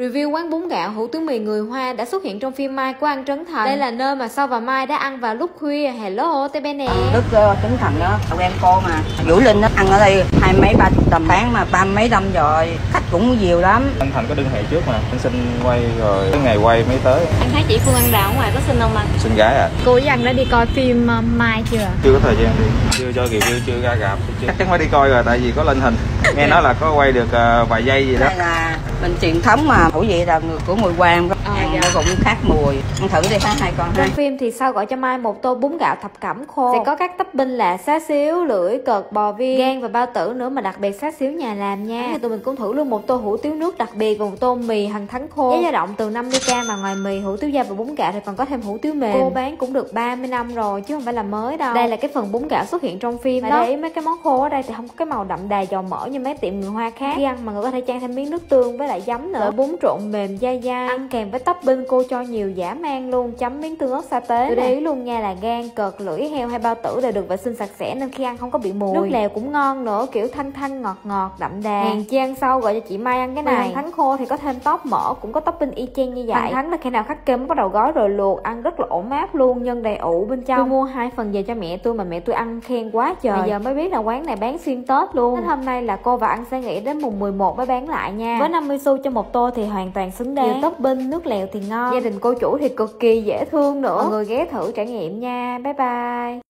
Review quán bún gạo hủ tiếu mì người Hoa đã xuất hiện trong phim Mai của An Trấn Thành. Đây là nơi mà Sau và Mai đã ăn vào lúc khuya. Hello, tê bé nè. Đức uh, Trấn Thành đó, quen cô mà. Vũ Linh đó, ăn ở đây hai mấy ba chục tầm bán mà ba mấy năm rồi. Khách cũng nhiều lắm. Anh Thành có đơn hẹn trước mà, anh xin quay rồi cái ngày quay mới tới. Anh thấy chị Phương Anh Đào ở ngoài có xin không anh? Xin gái à? Cô với anh đã đi coi phim uh, Mai chưa? Chưa có thời gian đi, chưa cho review, chưa ra gặp. Chưa. Chắc chắn phải đi coi rồi tại vì có lên hình. Nghe nói là có quay được uh, vài giây gì đó. Đây là mình truyền thống mà khẩu vị là người của người Quang đó. À, ăn dạ. nó cũng khác mùi. Ăn thử đi ha hai con ha. Trong phim thì Sau gọi cho Mai một tô bún gạo thập cẩm khô. Sẽ có các topping là xá xíu, lưỡi, cợt, bò viên, gan và bao tử nữa mà đặc biệt xá xíu nhà làm nha. Thì tụi mình cũng thử luôn một tô hủ tiếu nước đặc biệt và một tô mì hành thắng khô. Giá dao động từ 50k mà ngoài mì hủ tiếu da và bún gạo thì còn có thêm hủ tiếu mềm. Cô bán cũng được 30 năm rồi chứ không phải là mới đâu. Đây là cái phần bún gạo xuất hiện trong phim đó. Để ý mấy cái món khô ở đây thì không có cái màu đậm đà dầu mỡ như mấy tiệm người Hoa khác. Khi ăn mà người có thể chan thêm miếng nước tương với lại giấm nữa. Loại bún trộn mềm dai dai. Ăn kèm với topping cô cho nhiều dã man luôn, chấm miếng tương ớt sa tế. Tôi để ý luôn nha là gan, cợt, lưỡi heo hay bao tử đều được vệ sinh sạch sẽ nên khi ăn không có bị mùi. Nước lèo cũng ngon nữa, kiểu thanh thanh ngọt ngọt đậm đà. Hàng chi ăn sau gọi cho chị Mai ăn cái này. Thắng khô thì có thêm tóp mỡ, cũng có topping y chang như vậy. Hành thắng là khi nào khắc kem bắt đầu gói rồi luộc, ăn rất là ổn áp luôn, nhân đầy ủ bên trong. Tôi mua hai phần về cho mẹ tôi mà mẹ tôi ăn khen quá trời. Bây giờ mới biết là quán này bán xuyên Tết luôn. Nên hôm nay là cô và ăn sẽ nghĩ đến mùng 11 mới bán lại nha. Với 50 xu cho một tô thì hoàn toàn xứng đáng. Nhiều topping, nước lèo thì ngon. Gia đình cô chủ thì cực kỳ dễ thương nữa. Mọi người ghé thử trải nghiệm nha. Bye bye.